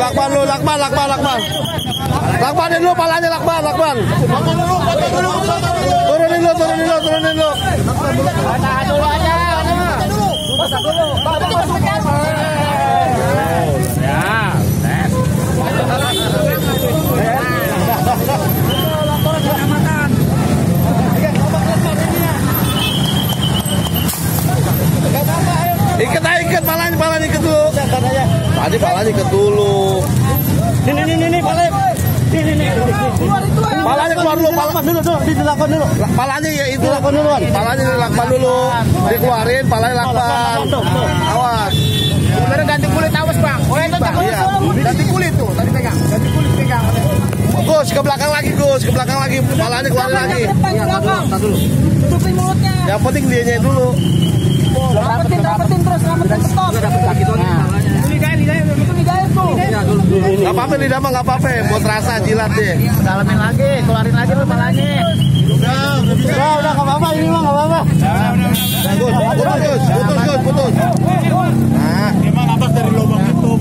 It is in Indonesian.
Lakban lu, lakban, lakban, lakban. Lakbanin lu, palanya lakban, lakban. Turunin lu, turunin lu, turunin lu. Tahan dulu aja. Ikat aja, ikat palanya, palanya ikat dulu. Tadi palanya ikat dulu. Ini ini ini balik. Ini ini. Palanya keluar dulu, pal Dulu dulu, dilakukan dulu. palanya ya itu. Lakban duluan. Palanya lakban dulu. Dikeluarin, palanya lakban. Awas. Sebenarnya ganti kulit awas bang. Oh itu tak Iya. Ganti kulit tuh. Tadi pegang. Ganti kulit pegang. Gus, ke belakang lagi, Gus. Ke belakang lagi. Palanya keluarin lagi. Tutupin mulutnya. Yang penting dianya dulu. apa-apa nih Dama, nggak apa-apa. Ya? Buat rasa jilat deh. Dalamin lagi, keluarin lagi kepalanya. Udah, udah, udah, udah nggak apa-apa ini mah nggak apa-apa. Nah, Bagus, putus, putus, putus, putus. Nah, emang atas dari lubang itu.